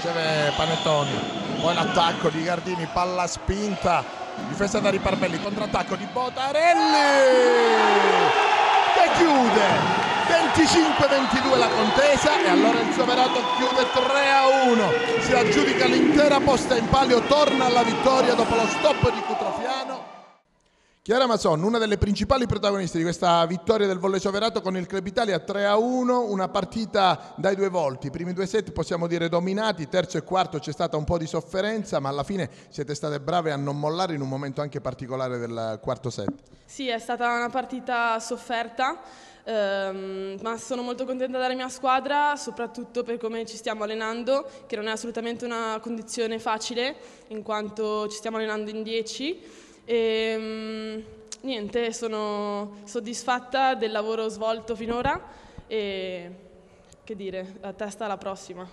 riceve Panettoni, poi l'attacco di Gardini, palla spinta, difesa da Riparmelli, contrattacco di Botarelli. Che chiude. 25-22 la contesa e allora il Soverato chiude 3-1 si aggiudica l'intera posta in palio torna alla vittoria dopo lo stop di Cutrofiano Chiara Mason, una delle principali protagoniste di questa vittoria del volley soverato con il Club Italia 3-1, una partita dai due volti, i primi due set possiamo dire dominati, terzo e quarto c'è stata un po' di sofferenza, ma alla fine siete state brave a non mollare in un momento anche particolare del quarto set. Sì, è stata una partita sofferta, ehm, ma sono molto contenta della mia squadra, soprattutto per come ci stiamo allenando, che non è assolutamente una condizione facile, in quanto ci stiamo allenando in 10 e, ehm, niente, sono soddisfatta del lavoro svolto finora e che dire, a testa alla prossima.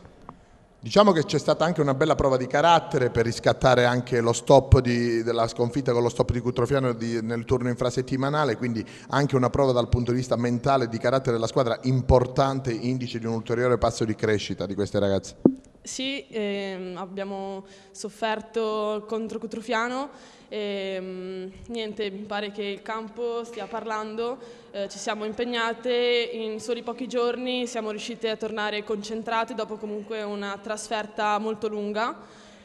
Diciamo che c'è stata anche una bella prova di carattere per riscattare anche lo stop di, della sconfitta con lo stop di Cutrofiano di, nel turno infrasettimanale, quindi anche una prova dal punto di vista mentale di carattere della squadra importante, indice di un ulteriore passo di crescita di queste ragazze. Sì, ehm, abbiamo sofferto contro Cutrufiano e ehm, niente, mi pare che il campo stia parlando, eh, ci siamo impegnate, in soli pochi giorni siamo riuscite a tornare concentrate dopo comunque una trasferta molto lunga.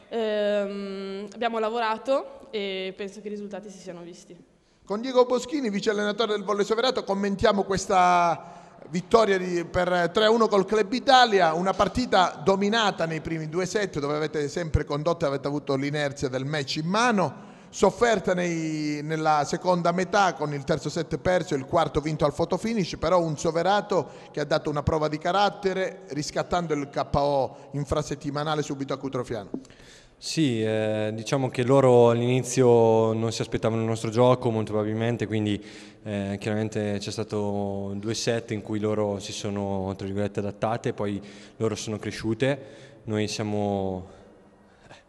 Ehm, abbiamo lavorato e penso che i risultati si siano visti. Con Diego Boschini, vice allenatore del Volle Soverato, commentiamo questa vittoria di, per 3-1 col Club Italia, una partita dominata nei primi due set dove avete sempre condotto e avete avuto l'inerzia del match in mano, sofferta nei, nella seconda metà con il terzo set perso e il quarto vinto al fotofinish, però un soverato che ha dato una prova di carattere riscattando il KO infrasettimanale subito a Cutrofiano. Sì, eh, diciamo che loro all'inizio non si aspettavano il nostro gioco molto probabilmente, quindi eh, chiaramente c'è stato due set in cui loro si sono tra virgolette adattate, poi loro sono cresciute, noi siamo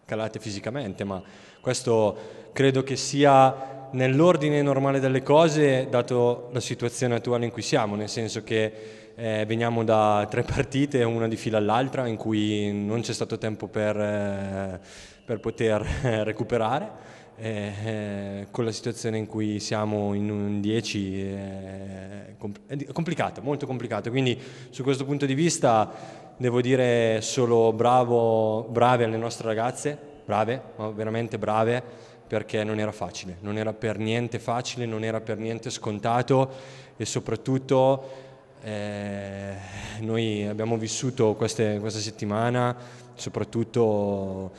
calate fisicamente, ma questo credo che sia nell'ordine normale delle cose dato la situazione attuale in cui siamo, nel senso che eh, veniamo da tre partite, una di fila all'altra, in cui non c'è stato tempo per, eh, per poter eh, recuperare. Eh, con la situazione in cui siamo in 10 è, è complicato, molto complicato. Quindi su questo punto di vista devo dire solo bravo, brave alle nostre ragazze, brave, veramente brave, perché non era facile, non era per niente facile, non era per niente scontato e soprattutto eh, noi abbiamo vissuto queste, questa settimana soprattutto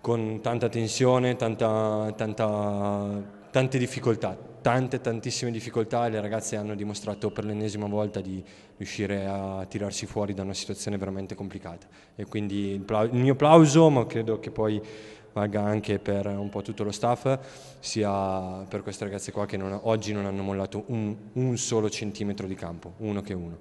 con tanta tensione, tanta, tanta, tante difficoltà, tante tantissime difficoltà. E le ragazze hanno dimostrato per l'ennesima volta di riuscire a tirarsi fuori da una situazione veramente complicata. E quindi il, il mio applauso ma credo che poi valga anche per un po' tutto lo staff, sia per queste ragazze qua che non, oggi non hanno mollato un, un solo centimetro di campo, uno che uno.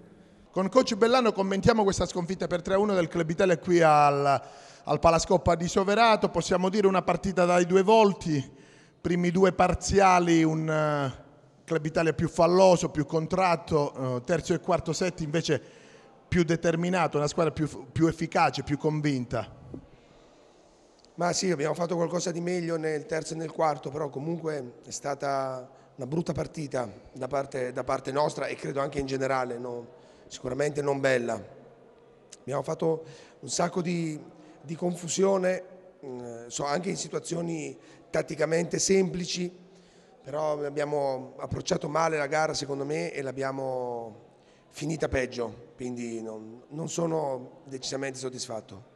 Con coach Bellano commentiamo questa sconfitta per 3-1 del Club Italia qui al, al Palascoppa di Soverato, possiamo dire una partita dai due volti, primi due parziali, un uh, Club Italia più falloso, più contratto, uh, terzo e quarto set invece più determinato, una squadra più, più efficace, più convinta. Ma sì, abbiamo fatto qualcosa di meglio nel terzo e nel quarto, però comunque è stata una brutta partita da parte, da parte nostra e credo anche in generale, no? sicuramente non bella. Abbiamo fatto un sacco di, di confusione, eh, so, anche in situazioni tatticamente semplici, però abbiamo approcciato male la gara secondo me e l'abbiamo finita peggio, quindi non, non sono decisamente soddisfatto.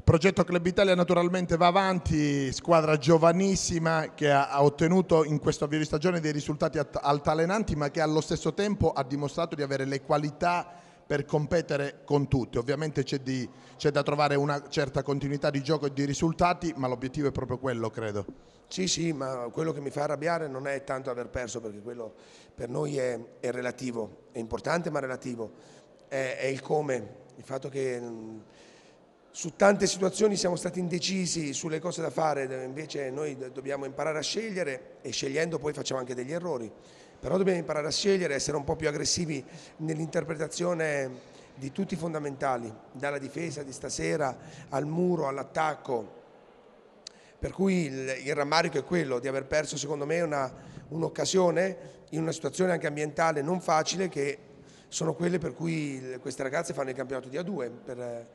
Il progetto Club Italia naturalmente va avanti, squadra giovanissima che ha, ottenuto in questo avvio di stagione dei risultati altalenanti ma che allo stesso tempo ha dimostrato di avere le qualità per competere con tutti. Ovviamente c'è, da trovare una certa continuità di gioco e di risultati ma l'obiettivo è proprio quello credo. Sì, sì, ma quello che mi fa arrabbiare non è tanto aver perso perché quello per noi è, è relativo, è importante ma relativo, è, è il come, il fatto che su tante situazioni siamo stati indecisi sulle cose da fare, invece noi dobbiamo imparare a scegliere e scegliendo poi facciamo anche degli errori, però dobbiamo imparare a scegliere, essere un po' più aggressivi nell'interpretazione di tutti i fondamentali, dalla difesa di stasera al muro, all'attacco. Per cui il, il, rammarico è quello di aver perso secondo me un'occasione in una situazione anche ambientale non facile che sono quelle per cui queste ragazze fanno il campionato di A2 per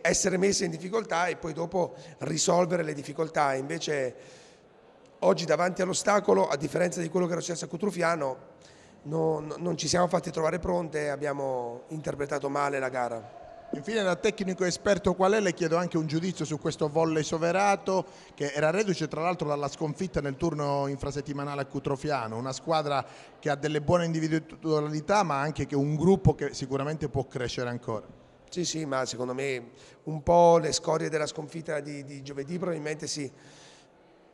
essere messe in difficoltà e poi dopo risolvere le difficoltà. Invece oggi davanti all'ostacolo, a differenza di quello che era successo a Cutrufiano, non, non ci siamo fatti trovare pronte abbiamo interpretato male la gara. Infine da tecnico esperto qual è le chiedo anche un giudizio su questo volley soverato che era reduce tra l'altro dalla sconfitta nel turno infrasettimanale a Cutrofiano, una squadra che ha delle buone individualità ma anche che un gruppo che sicuramente può crescere ancora. Sì, sì, ma secondo me un po' le scorie della sconfitta di, di giovedì probabilmente si,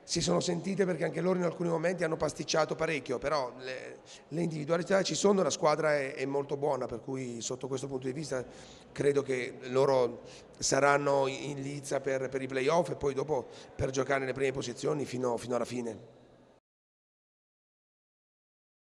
si, sono sentite perché anche loro in alcuni momenti hanno pasticciato parecchio, però le, le individualità ci sono, la squadra è, è, molto buona, per cui sotto questo punto di vista credo che loro saranno in lizza per, per i playoff e poi dopo per giocare nelle prime posizioni fino, fino alla fine.